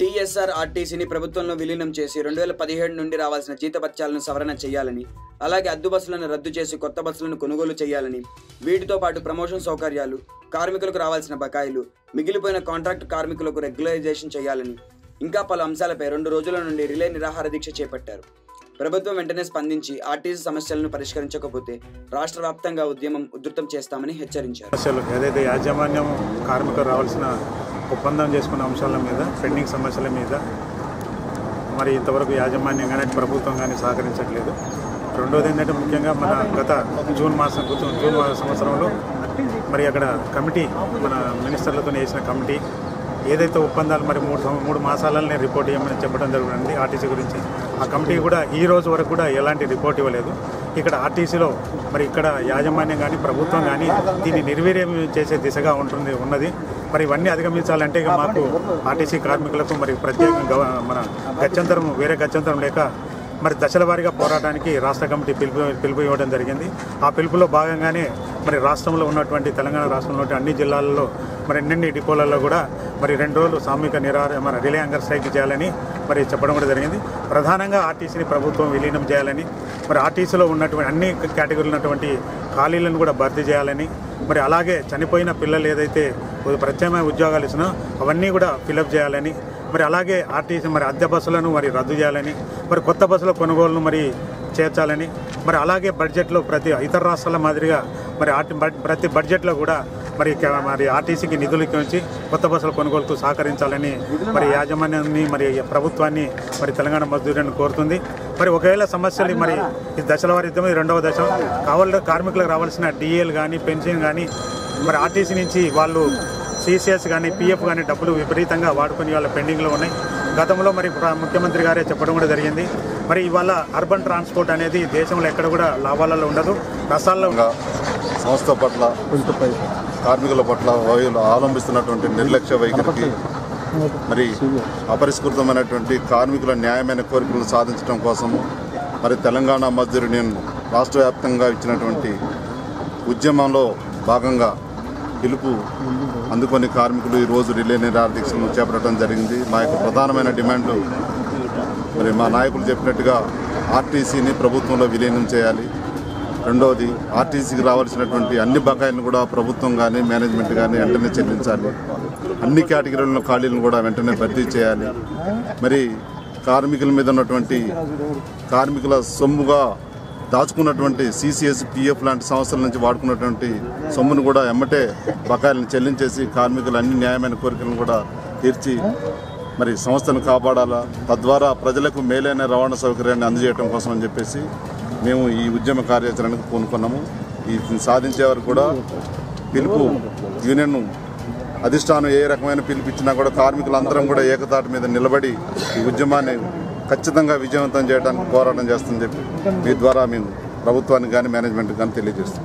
TSR ఆర్టీసీని ప్రభుత్వంలో విలీనం చేసి రెండు వేల పదిహేడు నుండి రావాల్సిన జీతపత్యాలను సవరణ చేయాలని అలాగే అద్దు బస్సులను రద్దు చేసి కొత్త బస్సులను కొనుగోలు చేయాలని వీటితో పాటు ప్రమోషన్ సౌకర్యాలు కార్మికులకు రావాల్సిన బకాయిలు మిగిలిపోయిన కాంట్రాక్ట్ కార్మికులకు రెగ్యులరైజేషన్ చేయాలని ఇంకా పలు అంశాలపై రెండు రోజుల నుండి రిలే నిరాహార దీక్ష చేపట్టారు. ప్రభుత్వం వెంటనే స్పందించి ఆర్టీసీ సమస్యలను పరిష్కరించకపోతే రాష్ట్ర వ్యాప్తంగా ఉద్యమం ఉధృతం చేస్తామని హెచ్చరించారు. సమస్యలు ఏదైతే యాజమాన్యం కార్మికులు రావాల్సిన ఒప్పందం చేసుకున్న అంశాల మీద పెండింగ్ సమస్యల మీద మరి ఇంతవరకు యాజమాన్యం కానీ ప్రభుత్వం కానీ సహకరించట్లేదు. రెండోది ఏంటంటే ముఖ్యంగా మన గత జూన్ మాసం జూన్ జూన్ సంవత్సరంలో మరి అక్కడ కమిటీ మన మినిస్టర్లతో వేసిన కమిటీ ఏదైతే ఒప్పందాలు మరి మూడు మూడు మాసాలనే రిపోర్ట్ ఇవ్వమని చెప్పడం జరుగుతుంది ఆర్టీసీ గురించి. ఆ కమిటీ కూడా ఈ రోజు వరకు కూడా ఎలాంటి రిపోర్ట్ ఇవ్వలేదు. ఇక్కడ ఆర్టీసీలో మరి ఇక్కడ యాజమాన్యం కానీ ప్రభుత్వం కానీ దీన్ని నిర్వీర్యం చేసే దిశగా ఉంటుంది ఉన్నది. మరి ఇవన్నీ అధిగమించాలంటే ఇక మాకు ఆర్టీసీ కార్మికులకు మరి ప్రత్యేకంగా గవ- మన గత్యంతరం వేరే గత్యంతరం లేక మరి దశల వారీగా పోరాటానికి రాష్ట్ర కమిటీ పిలుపు పిలుపు ఇవ్వడం జరిగింది. ఆ పిలుపులో భాగంగానే మరి రాష్ట్రంలో ఉన్నటువంటి తెలంగాణ రాష్ట్రంలో అన్ని జిల్లాలలో మరి ఎన్నెన్ని డిపోలలో కూడా మరి రెండు రోజులు సామూహిక నిరాహార మన రిలే అంగర్ స్ట్రైక్ చేయాలని మరి చెప్పడం కూడా జరిగింది. ప్రధానంగా ఆర్టీసీని ప్రభుత్వం విలీనం చేయాలని మరి ఆర్టీసీలో ఉన్నటువంటి అన్ని కేటగిరీలు ఉన్నటువంటి ఖాళీలను కూడా భర్తీ చేయాలని మరి అలాగే చనిపోయిన పిల్లలు ఏదైతే ప్రత్యామ్నాయ ఉద్యోగాలు ఇచ్చినా అవన్నీ కూడా ఫిలప్ చేయాలని మరి అలాగే ఆర్టీసీ మరి అద్దె బస్సులను మరి రద్దు చేయాలని మరి కొత్త బస్సుల కొనుగోలును మరి చేర్చాలని మరి అలాగే బడ్జెట్లో ప్రతి ఇతర రాష్ట్రాల మాదిరిగా మరి ఆర్టీ ప్రతి బడ్జెట్లో కూడా మరి మరి ఆర్టీసీకి నిధులు ఇచ్చి కొత్త బస్సుల కొనుగోలుకు సహకరించాలని మరి యాజమాన్యాన్ని మరి ప్రభుత్వాన్ని మరి తెలంగాణ మజ్దూరిని కోరుతుంది. మరి ఒకవేళ సమస్యలు మరి ఈ దశల వారి యుద్ధం ఇది రెండవ దశ కావాల కార్మికులకు రావాల్సిన డిఏలు కానీ పెన్షన్ కానీ మరి ఆర్టీసీ నుంచి వాళ్ళు సిసిఎస్ కానీ పిఎఫ్ కానీ డబ్బులు విపరీతంగా వాడుకొని వాళ్ళ పెండింగ్లో ఉన్నాయి. గతంలో మరి ప్ర- ముఖ్యమంత్రి గారే చెప్పడం కూడా జరిగింది. మరి ఇవాళ అర్బన్ ట్రాన్స్పోర్ట్ అనేది దేశంలో ఎక్కడ కూడా లాభాలలో ఉండదు. రసాల్లో విధంగా సంస్థ పట్ల కార్మికుల పట్ల వాయువులు అవలంబిస్తున్నటువంటి నిర్లక్ష్య వైఖరికి మరి అపరిష్కృతమైనటువంటి కార్మికుల న్యాయమైన కోరికలను సాధించడం కోసం మరి తెలంగాణ మజ్దూర్ యూనియన్ రాష్ట్ర వ్యాప్తంగా ఇచ్చినటువంటి ఉద్యమంలో భాగంగా పిలుపు అందుకొని కార్మికులు ఈరోజు రిలే నిరాహార చేపట్టడం జరిగింది. మా యొక్క ప్రధానమైన డిమాండ్లు మరి మా నాయకులు చెప్పినట్టుగా ఆర్టీసీని ప్రభుత్వంలో విలీనం చేయాలి. రెండవది ఆర్టీసీకి రావాల్సినటువంటి అన్ని బకాయిలను కూడా ప్రభుత్వం కానీ మేనేజ్మెంట్ కానీ వెంటనే చెల్లించాలి. అన్ని కేటగిరీలను ఖాళీలను కూడా వెంటనే భర్తీ చేయాలి. మరి కార్మికుల మీద ఉన్నటువంటి కార్మికుల సొమ్ముగా దాచుకున్నటువంటి సిసిఎస్ పిఎఫ్ లాంటి సంస్థల నుంచి వాడుకున్నటువంటి సొమ్మును కూడా ఎమ్మటే బకాయిలను చెల్లించేసి కార్మికులు అన్ని న్యాయమైన కోరికలను కూడా తీర్చి మరి సంస్థను కాపాడాలా? తద్వారా ప్రజలకు మేలైన రవాణా సౌకర్యాన్ని అందజేయడం కోసం అని చెప్పేసి మేము ఈ ఉద్యమ కార్యాచరణకు పూనుకున్నాము. ఈ సాధించే వరకు కూడా పిలుపు యూనియన్ అధిష్టానం ఏ రకమైన పిలుపు ఇచ్చినా కూడా కార్మికులందరం కూడా ఏకతాటి మీద నిలబడి ఈ ఉద్యమాన్ని ఖచ్చితంగా విజయవంతం చేయడానికి పోరాటం చేస్తుందని చెప్పి మీ ద్వారా మేము ప్రభుత్వానికి కానీ మేనేజ్మెంట్కి కానీ తెలియజేస్తాం